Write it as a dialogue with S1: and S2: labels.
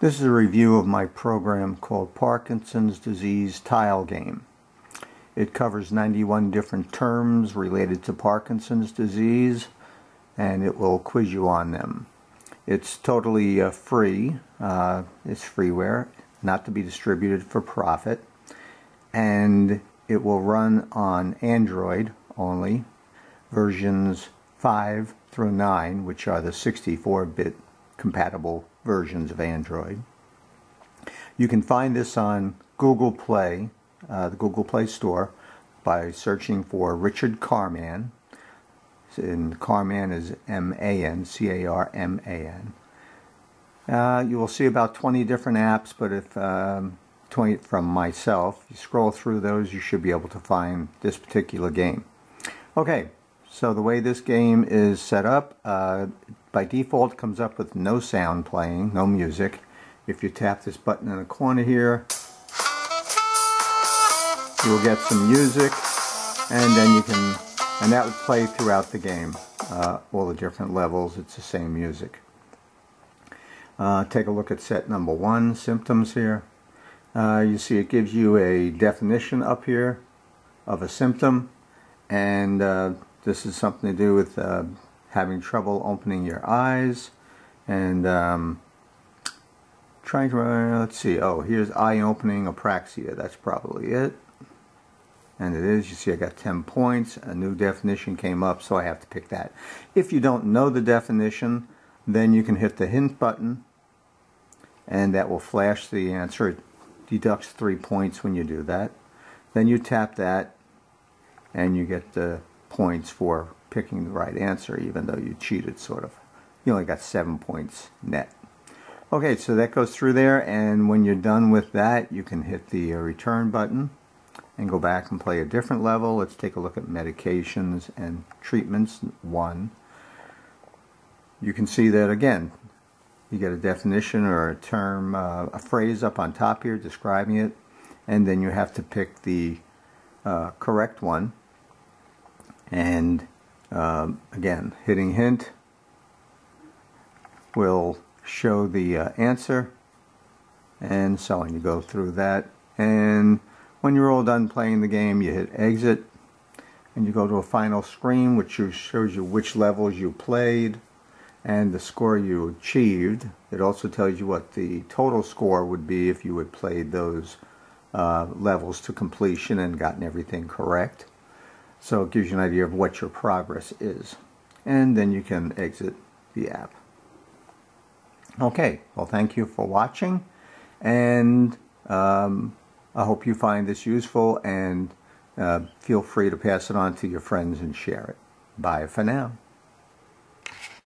S1: This is a review of my program called Parkinson's Disease Tile Game. It covers 91 different terms related to Parkinson's disease and it will quiz you on them. It's totally uh, free. Uh, it's freeware, not to be distributed for profit. And it will run on Android only, versions 5 through 9, which are the 64-bit compatible versions of Android. You can find this on Google Play, uh, the Google Play Store, by searching for Richard Carman. And Carman is M-A-N, C-A-R-M-A-N. Uh, you will see about 20 different apps, but if um, 20 from myself, you scroll through those, you should be able to find this particular game. Okay, so the way this game is set up, uh, by default comes up with no sound playing, no music. If you tap this button in the corner here, you'll get some music and then you can, and that would play throughout the game. Uh, all the different levels, it's the same music. Uh, take a look at set number one, symptoms here. Uh, you see it gives you a definition up here of a symptom and uh, this is something to do with uh, having trouble opening your eyes and um, trying to, uh, let's see, oh, here's eye opening apraxia. That's probably it. And it is, you see I got 10 points. A new definition came up, so I have to pick that. If you don't know the definition, then you can hit the hint button and that will flash the answer. It deducts three points when you do that. Then you tap that and you get the points for picking the right answer, even though you cheated, sort of. You only got seven points net. Okay, so that goes through there, and when you're done with that, you can hit the uh, return button and go back and play a different level. Let's take a look at medications and treatments, one. You can see that again, you get a definition or a term, uh, a phrase up on top here describing it, and then you have to pick the uh, correct one and um, again hitting hint will show the uh, answer and so on you go through that. And when you're all done playing the game you hit exit and you go to a final screen which shows you which levels you played and the score you achieved. It also tells you what the total score would be if you had played those uh, levels to completion and gotten everything correct so it gives you an idea of what your progress is. And then you can exit the app. Okay, well thank you for watching and um, I hope you find this useful and uh, feel free to pass it on to your friends and share it. Bye for now.